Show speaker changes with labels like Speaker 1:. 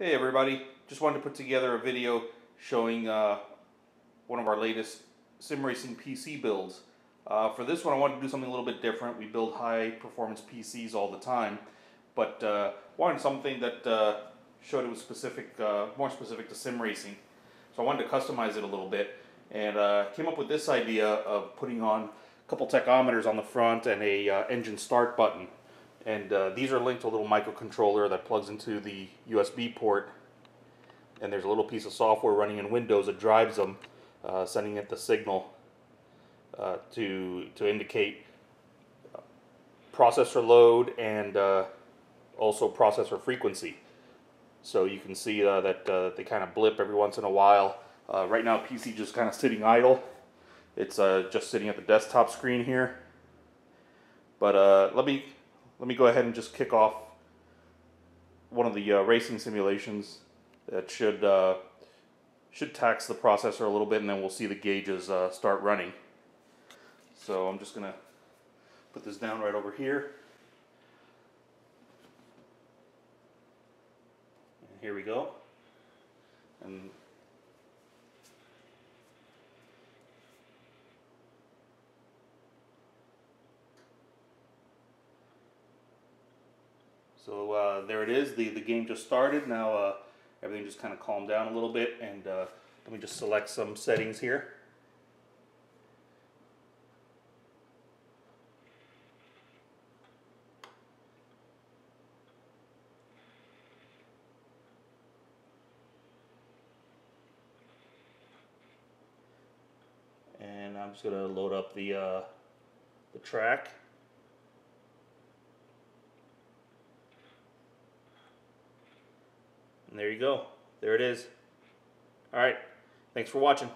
Speaker 1: Hey everybody, just wanted to put together a video showing uh, one of our latest sim racing PC builds. Uh, for this one I wanted to do something a little bit different. We build high performance PCs all the time, but uh, wanted something that uh, showed it was specific, uh, more specific to sim racing. So I wanted to customize it a little bit and uh, came up with this idea of putting on a couple tachometers on the front and a engine start button. And uh, these are linked to a little microcontroller that plugs into the USB port. And there's a little piece of software running in Windows that drives them, uh, sending it the signal uh, to, to indicate processor load and uh, also processor frequency. So you can see uh, that uh, they kind of blip every once in a while. right now, PC just kind of sitting idle. It's just sitting at the desktop screen here. But let me let me go ahead and just kick off one of the uh, racing simulations that should uh, should tax the processor a little bit and then we'll see the gauges uh, start running. So I'm just gonna put this down right over here. And here we go. And So uh, there it is. The, the game just started. Now uh, everything just kind of calmed down a little bit. And uh, let me just select some settings here. And I'm just going to load up the, uh, the track. And there you go. There it is. All right. Thanks for watching.